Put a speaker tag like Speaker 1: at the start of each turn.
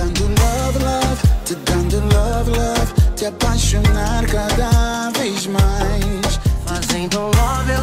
Speaker 1: tentando love, love, te dando love, love, te apaixonar cada vez mais. Fazendo love,